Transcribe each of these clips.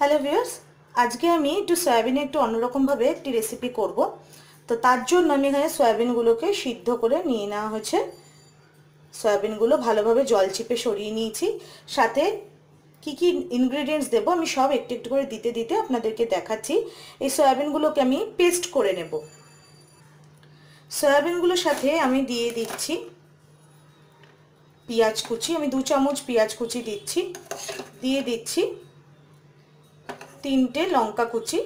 Hello viewers আজকে আমি একটু সয়াবিনে একটু অন্যরকমভাবে একটি রেসিপি করব। তো তার জন্য আমি এখানে সয়াবিনগুলোকে সিদ্ধ করে নিয়ে নেওয়া হয়েছে। সয়াবিনগুলো ভালোভাবে জল চিপে সরিয়ে নিয়েছি। সাথে কি কি ইনগ্রিডিয়েন্টস দেবো আমি সব একটু একটু করে দিতে দিতে আপনাদেরকে দেখাচ্ছি। এই সয়াবিনগুলোকে আমি পেস্ট করে নেব। সয়াবিনগুলোর সাথে আমি দিয়ে দিচ্ছি পেঁয়াজ কুচি। আমি দু চামচ পেঁয়াজ কুচি দিচ্ছি। দিয়ে দিচ্ছি। তিনটে লঙ্কা কুচি।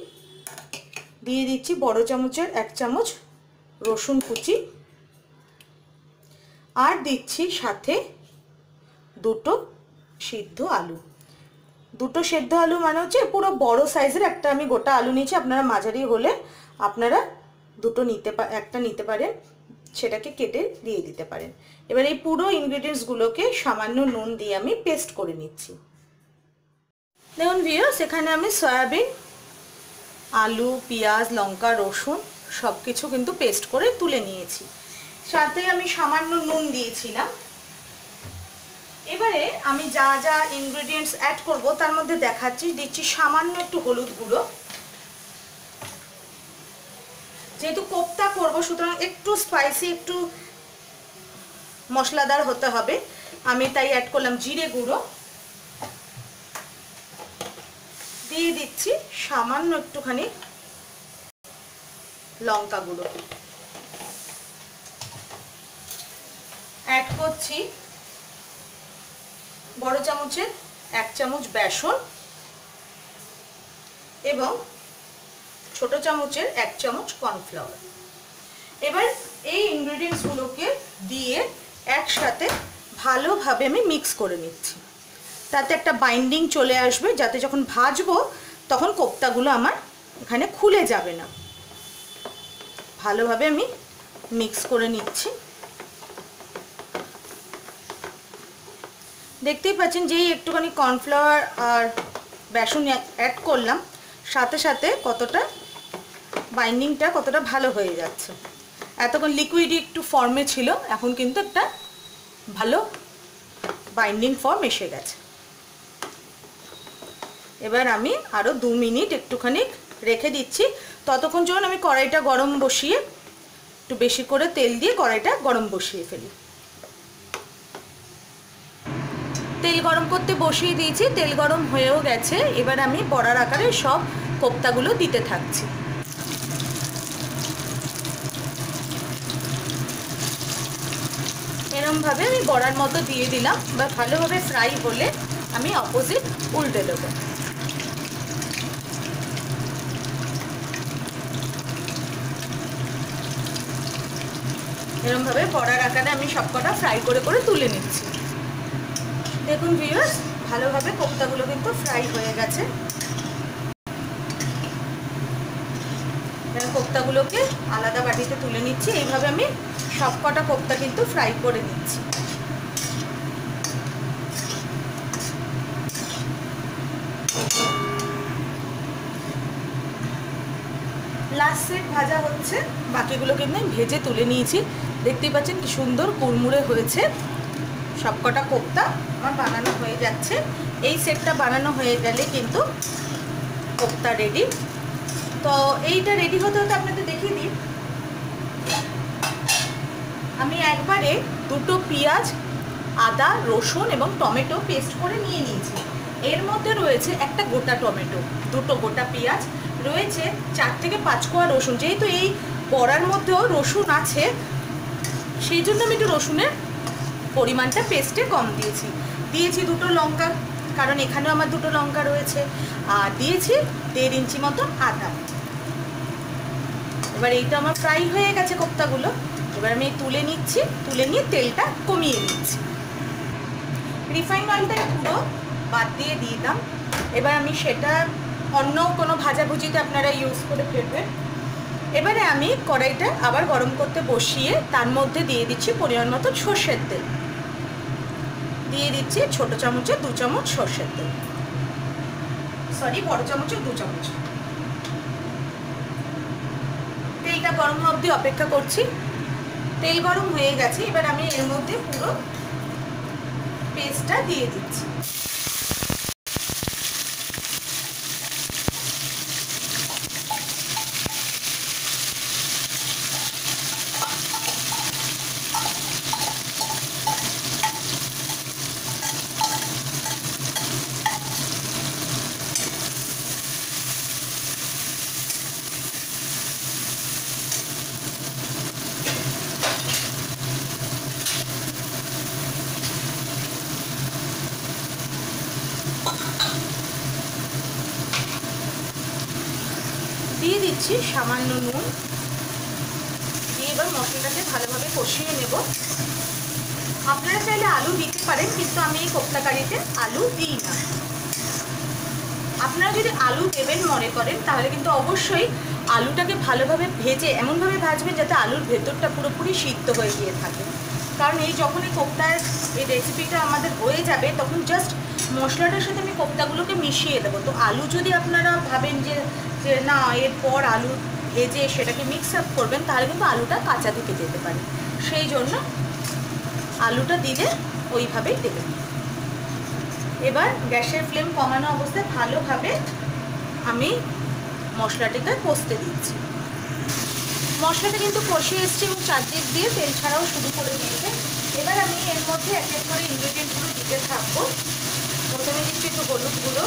দিয়ে দিচ্ছি বড় চামচের এক চামচ রসুন কুচি। আর দিচ্ছি সাথে দুটো সিদ্ধ আলু। দুটো সেদ্ধ আলু মানে হচ্ছে পুরো বড় সাইজের একটা আমি গোটা আলু নিয়েছি। আপনারা মাঝারি হলে আপনারা দুটো নিতে একটা নিতে পারেন, সেটাকে কেটে দিয়ে দিতে পারেন। এবার এই পুরো ইনগ্রিডিয়েন্টসগুলোকে সামান্য নুন দিয়ে আমি পেস্ট করে নিচ্ছি। দেখুন ভিও সেখানে আমি সয়াবিন, আলু, পেঁয়াজ, লঙ্কা, রসুন সব কিছু কিন্তু পেস্ট করে তুলে নিয়েছি। সাথে আমি সামান্য নুন দিয়েছিলাম। এবারে আমি যা যা ইনগ্রেডিয়েন্টস অ্যাড করব, তার মধ্যে দেখাচ্ছি, দিচ্ছি সামান্য একটু হলুদ গুঁড়ো। যেহেতু কোপ্তা করব, সুতরাং একটু স্পাইসি একটু মশলাদার হতে হবে। আমি তাই অ্যাড করলাম জিরে গুঁড়ো। দিয়ে দিচ্ছি সামান্য একটুখানি লঙ্কা গুঁড়ো অ্যাড করছি বড় চামচের এক চামচ বেসন এবং ছোট চামচের এক চামচ কর্নফ্লাওয়ার। এবার এই ইনগ্রেডিয়েন্টসগুলোকে দিয়ে একসাথে ভালোভাবে আমি মিক্স করে নিচ্ছি। তাতে একটা বাইন্ডিং চলে আসবে, যাতে যখন ভাজবো তখন কোপ্তাগুলো আমার এখানে খুলে যাবে না। ভালোভাবে আমি মিক্স করে নিচ্ছি। দেখতেই পাচ্ছেন যেই একটুখানি কর্নফ্লাওয়ার আর বেসন অ্যাড করলাম, সাথে সাথে কতটা বাইন্ডিংটা কতটা ভালো হয়ে যাচ্ছে। এতক্ষণ লিকুইডই একটু ফর্মে ছিল, এখন কিন্তু একটা ভালো বাইন্ডিং ফর্ম এসে গেছে। এবার আমি আরও দু মিনিট একটুখানি রেখে দিচ্ছি। ততক্ষণ যখন আমি কড়াইটা গরম বসিয়ে একটু বেশি করে তেল দিয়ে কড়াইটা গরম বসিয়ে ফেলি। তেল গরম করতে বসিয়ে দিয়েছি, তেল গরম হয়েও গেছে। এবার আমি বড়ার আকারে সব কোপ্তাগুলো দিতে থাকছি। এরমভাবে আমি বড়ার মতো দিয়ে দিলাম, বা ভালোভাবে ফ্রাই হলে আমি অপোজিট উল্টে দেবো। এরমভাবে বড়ার আকারে আমি সবকটা ফ্রাই করে করে তুলে নিচ্ছি। দেখুন ভিউয়ার্স ভালোভাবে কোপ্তাগুলো কিন্তু ফ্রাই হয়ে গেছে। কোপ্তাগুলোকে আলাদা বাটিতে তুলে নিচ্ছি। এইভাবে আমি সব কটা কোপ্তা কিন্তু ফ্রাই করে নিচ্ছি। সেট ভাজা হচ্ছে। বাকিগুলো কিন্তু আমি ভেজে তুলে নিয়েছি। দেখতেই পাচ্ছেন কি সুন্দর কুড়মুড়ে হয়েছে। সবকটা কোপ্তা আমার বানানো হয়ে যাচ্ছে। এই সেটটা বানানো হয়ে গেলে কিন্তু কোপ্তা রেডি তো এইটা রেডি হতে হতে আপনাদের দেখিয়ে দিই। আমি একবারে দুটো পেঁয়াজ, আদা, রসুন এবং টমেটো পেস্ট করে নিয়ে নিয়েছি। এর মধ্যে রয়েছে একটা গোটা টমেটো, দুটো গোটা পেঁয়াজ রয়েছে চার থেকে পাঁচ কোয়া রসুন। যেহেতু এই বড়ার মধ্যেও রসুন আছে, সেই জন্য আমি একটু রসুনের পরিমাণটা পেস্টে কম দিয়েছি। দিয়েছি দুটো লঙ্কা, কারণ এখানেও আমার দুটো লঙ্কা রয়েছে। আর দিয়েছি দেড় ইঞ্চি মতন আদা। এবার এইটা আমার ফ্রাই হয়ে গেছে কোপ্তাগুলো। এবার আমি তুলে নিচ্ছি, তুলে নিয়ে তেলটা কমিয়ে নিচ্ছি। রিফাইন অয়েলটা পুরো বাদ দিয়ে দিতাম এবার আমি সেটা অন্য কোনো ভাজাভুজিতে আপনারা ইউজ করে ফেলবেন। এবারে আমি কড়াইটা আবার গরম করতে বসিয়ে তার মধ্যে দিয়ে দিচ্ছি পরিমাণ মতো সর্ষের তেল। দিয়ে দিচ্ছি ছোট চামচে দু চামচ সর্ষের তেল। সরি বড় চামচে দু চামচ। তেলটা গরম অবধি অপেক্ষা করছি। তেল গরম হয়ে গেছে, এবার আমি এর মধ্যে পুরো পেস্টটা দিয়ে দিচ্ছি। দিচ্ছি, সামান্য নুন। দিয়ে এবার মশলাটাকে ভালোভাবে কষিয়ে নেব। আপনারা চাইলে আলু দিতে পারেন, কিন্তু আমি এই কোপ্তা কারিতে আলু দিই না। আপনারা যদি আলু দেবেন মনে করেন, তাহলে কিন্তু অবশ্যই আলুটাকে ভালোভাবে ভেজে, এমনভাবে ভাজবেন যাতে আলুর ভেতরটা পুরোপুরি সিদ্ধ হয়ে গিয়ে থাকে। কারণ এই যখন এই কোপ্তার এই রেসিপিটা আমাদের হয়ে যাবে, তখন জাস্ট মশলাটার সাথে আমি কোপ্তাগুলোকে মিশিয়ে দেবো। তো আলু যদি আপনারা ভাবেন যে যে না, এরপর আলু ভেজে সেটাকে মিক্স আপ করবেন, তাহলে কিন্তু আলুটা কাঁচা থেকে যেতে পারে। সেই জন্য আলুটা দিলে ওইভাবেই দেবেন এবার গ্যাসের ফ্লেম কমানো অবস্থায় ভালোভাবে আমি মশলাটিকে কষতে দিচ্ছি। মশলাটা কিন্তু কষে এসছে এবং চারদিক দিয়ে তেল ছাড়াও শুরু করে দিয়েছে। এবার আমি এর মধ্যে এক এক করে ইনগ্রিডিয়েন্টগুলো দিতে থাকব। প্রথমে দিচ্ছি একটু হলুদ গুঁড়ো।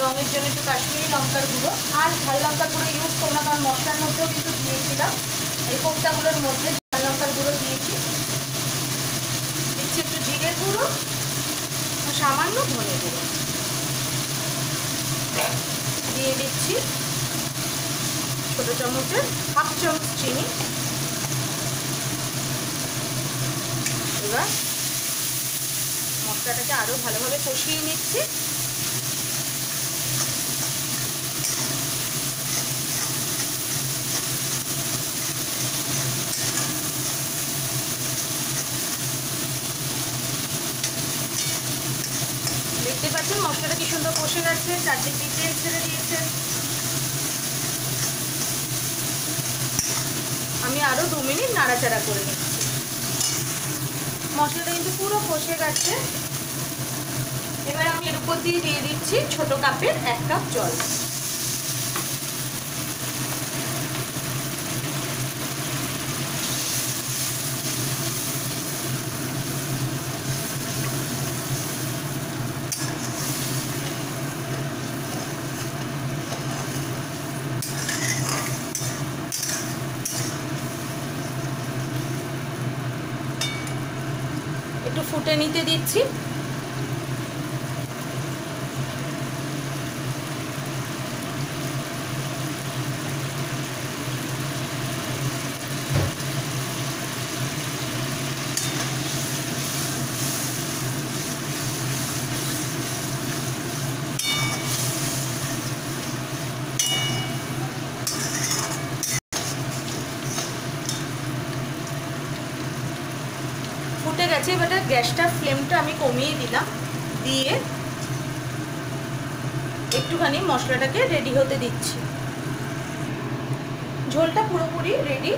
রঙের জন্য একটু কাশ্মীরি লঙ্কার গুঁড়ো। আর ঝাল লঙ্কার গুঁড়ো ইউজ না, কারণ মশলার মধ্যেও কিন্তু দিয়েছিলাম। এই কোপ্তাগুলোর মধ্যে ঝাল লঙ্কার গুঁড়ো দিয়েছি। দিচ্ছি একটু জিরের গুঁড়ো সামান্য ধনে গুঁড়ো। দিয়ে দিচ্ছি ছোট চামচের হাফ চামচ চিনি। এবার মশলাটাকে আরও ভালোভাবে কষিয়ে নিচ্ছি। দেখতে পাচ্ছেন মশলাটা কি সুন্দর কষে গেছে, চারদিক দিয়ে তেল ছেড়ে দিয়েছে। আমি আরও দু মিনিট নাড়াচাড়া করে নিচ্ছি মশলাটা কিন্তু পুরো কষে গেছে। এবার আমি এর উপর দিয়ে দিয়ে দিচ্ছি ছোট কাপের এক কাপ জল। একটু ফুটে নিতে দিচ্ছি। গেছে এবার গ্যাসটার ফ্লেমটা আমি কমিয়ে দিলাম। দিয়ে একটুখানি মশলাটাকে রেডি হতে দিচ্ছি। ঝোলটা পুরোপুরি রেডি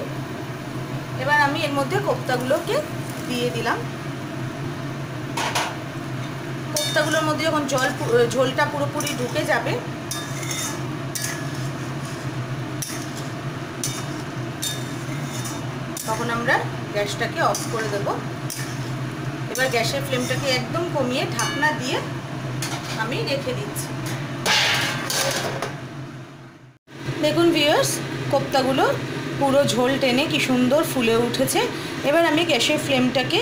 এবার আমি এর মধ্যে কোপ্তাগুলোকে দিয়ে দিলাম। কোপ্তাগুলোর মধ্যে যখন জল ঝোলটা পুরোপুরি ঢুকে যাবে, তখন আমরা গ্যাসটাকে অফ করে দেব। এবার গ্যাসের ফ্লেমটাকে একদম কমিয়ে ঢাকনা দিয়ে আমি রেখে দিচ্ছি। দেখুন ভিউয়ার্স কোপ্তাগুলো পুরো ঝোল টেনে কি সুন্দর ফুলে উঠেছে। এবার আমি গ্যাসের ফ্লেমটাকে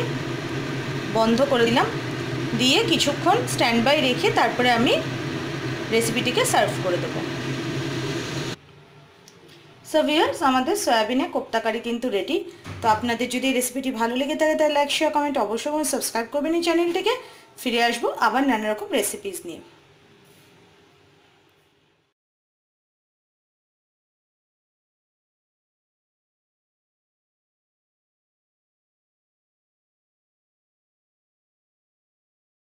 বন্ধ করে দিলাম। দিয়ে কিছুক্ষণ স্ট্যান্ড বাই রেখে তারপরে আমি রেসিপিটিকে সার্ভ করে দেবো। সো ভিউয়ার্স আমাদের সয়াবিনে কোপ্তাকারি কিন্তু রেডি তো আপনাদের যদি রেসিপিটি ভালো লেগে থাকে, তাহলে লাইক শেয়ার কমেন্ট অবশ্যই সাবস্ক্রাইব করবেন এই চ্যানেলটিকে ফিরে আসব আবার নানা রকম রেসিপিস নিয়ে।